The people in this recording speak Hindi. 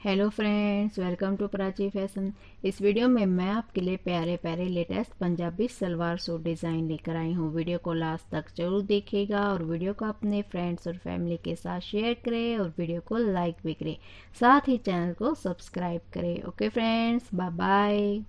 Hello friends welcome to Prachi fashion इस वीडियो में मैं आपके लिए प्यारे प्यारे latest Punjabi salwar suit design लेकर आई हूँ। वीडियो को लास्ट तक ज़रूर देखिएगा और वीडियो को अपने फ्रेंड्स और फैमिली के साथ शेयर करें और वीडियो को लाइक भी करें। साथ ही चैनल को सब्सक्राइब करें। Okay friends bye bye